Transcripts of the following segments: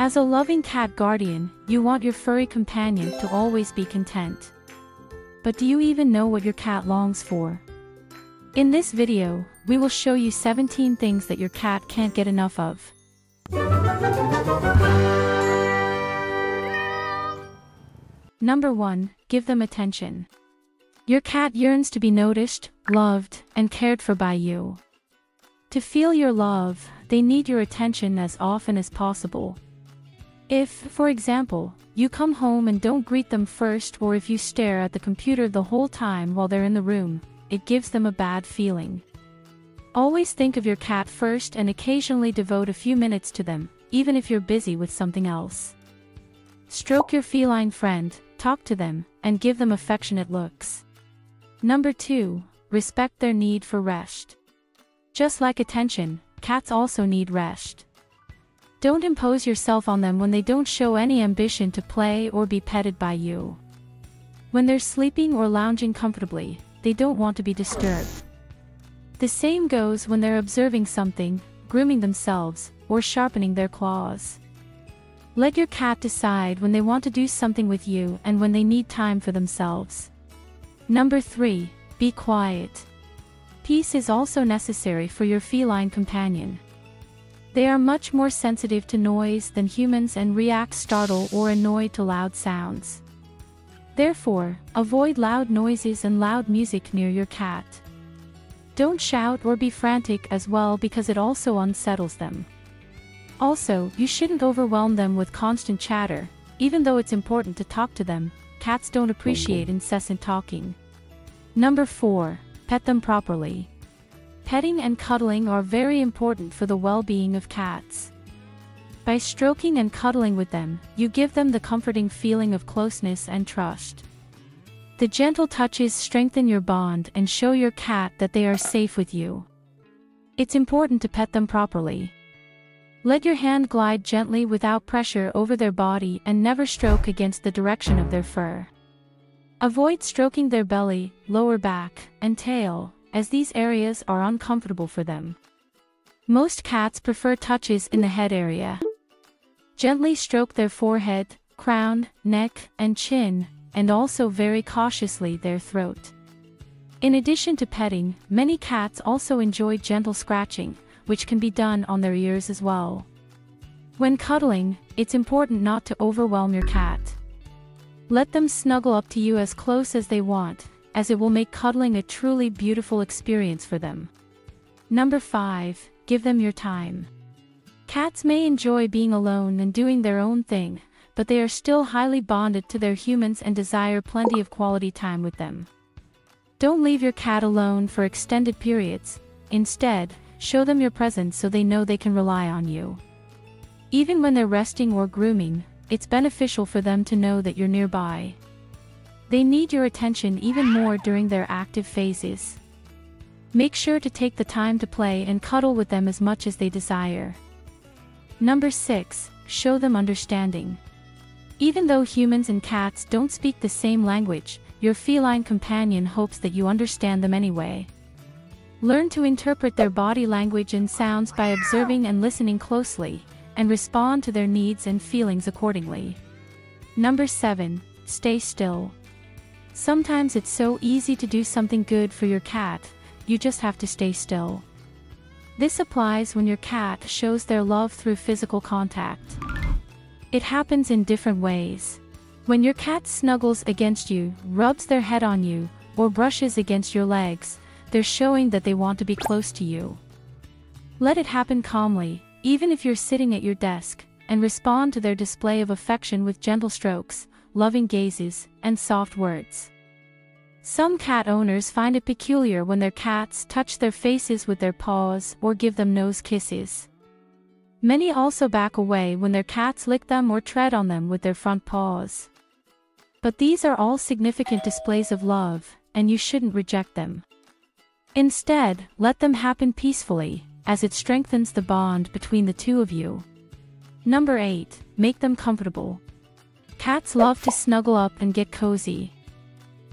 As a loving cat guardian, you want your furry companion to always be content. But do you even know what your cat longs for? In this video, we will show you 17 things that your cat can't get enough of. Number 1. Give them attention. Your cat yearns to be noticed, loved, and cared for by you. To feel your love, they need your attention as often as possible. If, for example, you come home and don't greet them first or if you stare at the computer the whole time while they're in the room, it gives them a bad feeling. Always think of your cat first and occasionally devote a few minutes to them, even if you're busy with something else. Stroke your feline friend, talk to them, and give them affectionate looks. Number 2. Respect their need for rest. Just like attention, cats also need rest. Don't impose yourself on them when they don't show any ambition to play or be petted by you. When they're sleeping or lounging comfortably, they don't want to be disturbed. The same goes when they're observing something, grooming themselves, or sharpening their claws. Let your cat decide when they want to do something with you and when they need time for themselves. Number 3. Be quiet. Peace is also necessary for your feline companion. They are much more sensitive to noise than humans and react startled or annoyed to loud sounds. Therefore, avoid loud noises and loud music near your cat. Don't shout or be frantic as well because it also unsettles them. Also, you shouldn't overwhelm them with constant chatter, even though it's important to talk to them, cats don't appreciate incessant talking. Number 4. Pet them properly. Petting and cuddling are very important for the well-being of cats. By stroking and cuddling with them, you give them the comforting feeling of closeness and trust. The gentle touches strengthen your bond and show your cat that they are safe with you. It's important to pet them properly. Let your hand glide gently without pressure over their body and never stroke against the direction of their fur. Avoid stroking their belly, lower back, and tail, as these areas are uncomfortable for them. Most cats prefer touches in the head area. Gently stroke their forehead, crown, neck, and chin, and also very cautiously their throat. In addition to petting, many cats also enjoy gentle scratching, which can be done on their ears as well. When cuddling, it's important not to overwhelm your cat. Let them snuggle up to you as close as they want, as it will make cuddling a truly beautiful experience for them. Number 5. Give them your time. Cats may enjoy being alone and doing their own thing, but they are still highly bonded to their humans and desire plenty of quality time with them. Don't leave your cat alone for extended periods, instead, show them your presence so they know they can rely on you. Even when they're resting or grooming, it's beneficial for them to know that you're nearby. They need your attention even more during their active phases. Make sure to take the time to play and cuddle with them as much as they desire. Number 6. Show them understanding. Even though humans and cats don't speak the same language, your feline companion hopes that you understand them anyway. Learn to interpret their body language and sounds by observing and listening closely, and respond to their needs and feelings accordingly. Number 7. Stay still. Sometimes it's so easy to do something good for your cat, you just have to stay still. This applies when your cat shows their love through physical contact. It happens in different ways. When your cat snuggles against you, rubs their head on you, or brushes against your legs, they're showing that they want to be close to you. Let it happen calmly, even if you're sitting at your desk, and respond to their display of affection with gentle strokes, loving gazes, and soft words. Some cat owners find it peculiar when their cats touch their faces with their paws or give them nose kisses. Many also back away when their cats lick them or tread on them with their front paws. But these are all significant displays of love, and you shouldn't reject them. Instead, let them happen peacefully, as it strengthens the bond between the two of you. Number 8. Make them comfortable. Cats love to snuggle up and get cozy.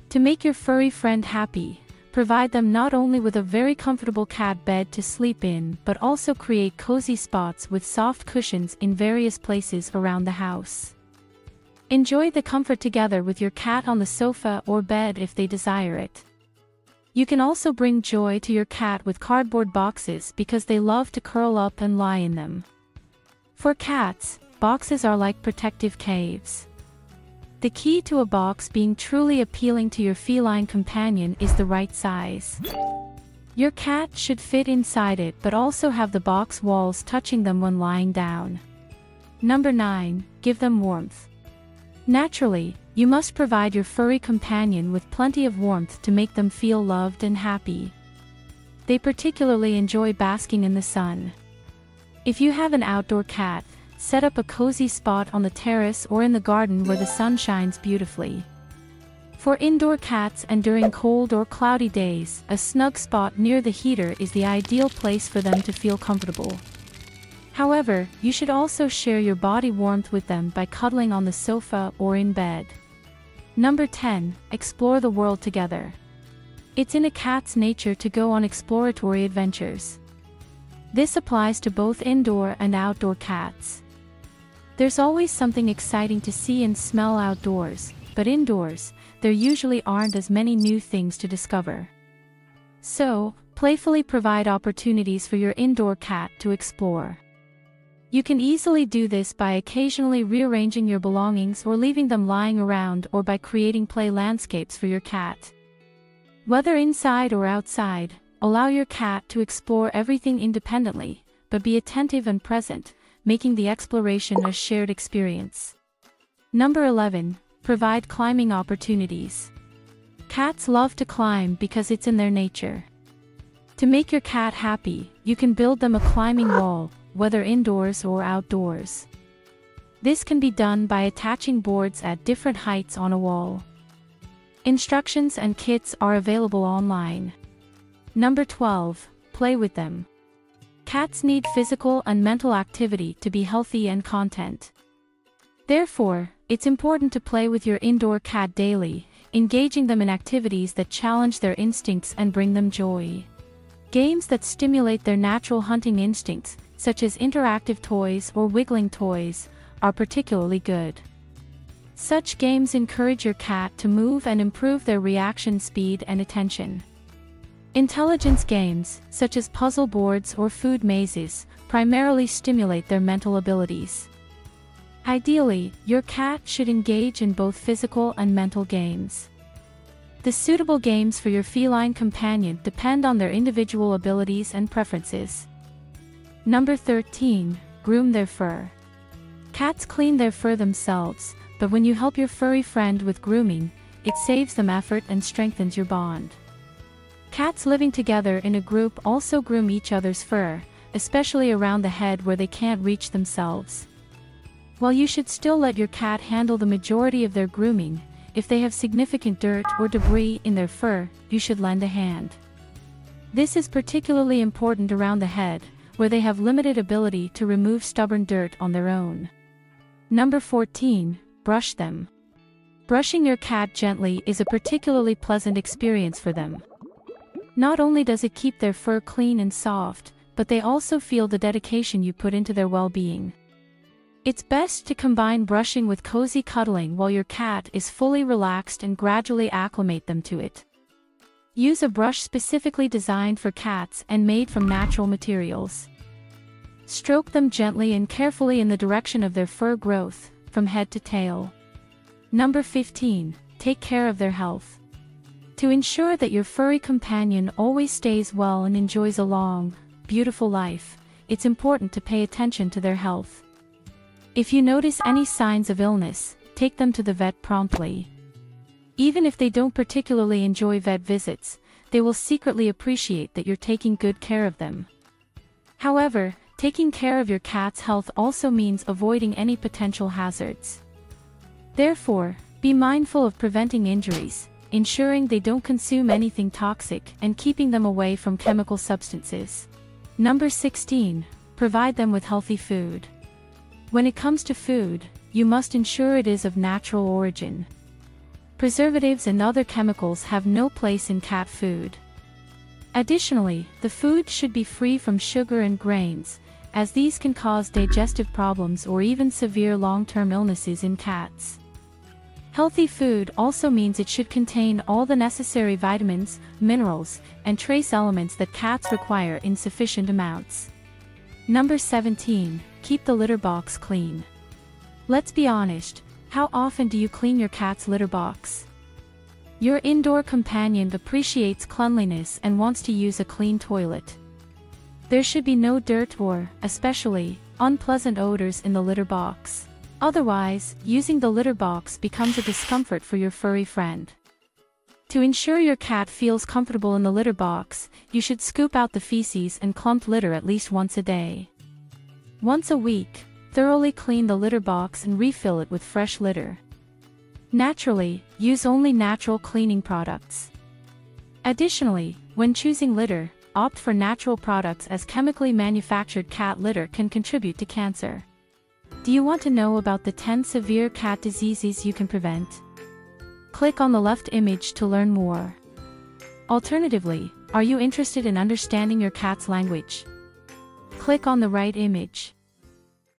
To make your furry friend happy, provide them not only with a very comfortable cat bed to sleep in but also create cozy spots with soft cushions in various places around the house. Enjoy the comfort together with your cat on the sofa or bed if they desire it. You can also bring joy to your cat with cardboard boxes because they love to curl up and lie in them. For cats, boxes are like protective caves. The key to a box being truly appealing to your feline companion is the right size. Your cat should fit inside it but also have the box walls touching them when lying down. Number 9. Give them warmth. Naturally, you must provide your furry companion with plenty of warmth to make them feel loved and happy. They particularly enjoy basking in the sun. If you have an outdoor cat, set up a cozy spot on the terrace or in the garden where the sun shines beautifully. For indoor cats and during cold or cloudy days, a snug spot near the heater is the ideal place for them to feel comfortable. However, you should also share your body warmth with them by cuddling on the sofa or in bed. Number 10. Explore the world together. It's in a cat's nature to go on exploratory adventures. This applies to both indoor and outdoor cats. There's always something exciting to see and smell outdoors, but indoors, there usually aren't as many new things to discover. So, playfully provide opportunities for your indoor cat to explore. You can easily do this by occasionally rearranging your belongings or leaving them lying around or by creating play landscapes for your cat. Whether inside or outside, allow your cat to explore everything independently, but be attentive and present, making the exploration a shared experience. Number 11. Provide climbing opportunities. Cats love to climb because it's in their nature. To make your cat happy, you can build them a climbing wall, whether indoors or outdoors. This can be done by attaching boards at different heights on a wall. Instructions and kits are available online. Number 12. Play with them. Cats need physical and mental activity to be healthy and content. Therefore, it's important to play with your indoor cat daily, engaging them in activities that challenge their instincts and bring them joy. Games that stimulate their natural hunting instincts, such as interactive toys or wiggling toys, are particularly good. Such games encourage your cat to move and improve their reaction speed and attention. Intelligence games, such as puzzle boards or food mazes, primarily stimulate their mental abilities. Ideally, your cat should engage in both physical and mental games. The suitable games for your feline companion depend on their individual abilities and preferences. Number 13. Groom their fur. Cats clean their fur themselves, but when you help your furry friend with grooming, it saves them effort and strengthens your bond. Cats living together in a group also groom each other's fur, especially around the head where they can't reach themselves. While you should still let your cat handle the majority of their grooming, if they have significant dirt or debris in their fur, you should lend a hand. This is particularly important around the head, where they have limited ability to remove stubborn dirt on their own. Number 14. Brush them. Brushing your cat gently is a particularly pleasant experience for them. Not only does it keep their fur clean and soft, but they also feel the dedication you put into their well-being. It's best to combine brushing with cozy cuddling while your cat is fully relaxed and gradually acclimate them to it. Use a brush specifically designed for cats and made from natural materials. Stroke them gently and carefully in the direction of their fur growth, from head to tail. Number 15. Take care of their health. To ensure that your furry companion always stays well and enjoys a long, beautiful life, it's important to pay attention to their health. If you notice any signs of illness, take them to the vet promptly. Even if they don't particularly enjoy vet visits, they will secretly appreciate that you're taking good care of them. However, taking care of your cat's health also means avoiding any potential hazards. Therefore, be mindful of preventing injuries, ensuring they don't consume anything toxic and keeping them away from chemical substances. Number 16. Provide them with healthy food. When it comes to food, you must ensure it is of natural origin. Preservatives and other chemicals have no place in cat food. Additionally, the food should be free from sugar and grains, as these can cause digestive problems or even severe long-term illnesses in cats. Healthy food also means it should contain all the necessary vitamins, minerals, and trace elements that cats require in sufficient amounts. Number 17. Keep the litter box clean. Let's be honest, how often do you clean your cat's litter box? Your indoor companion appreciates cleanliness and wants to use a clean toilet. There should be no dirt or, especially, unpleasant odors in the litter box. Otherwise, using the litter box becomes a discomfort for your furry friend. To ensure your cat feels comfortable in the litter box, you should scoop out the feces and clumped litter at least once a day. Once a week, thoroughly clean the litter box and refill it with fresh litter. Naturally, use only natural cleaning products. Additionally, when choosing litter, opt for natural products as chemically manufactured cat litter can contribute to cancer. Do you want to know about the 10 severe cat diseases you can prevent? Click on the left image to learn more. Alternatively, are you interested in understanding your cat's language? Click on the right image.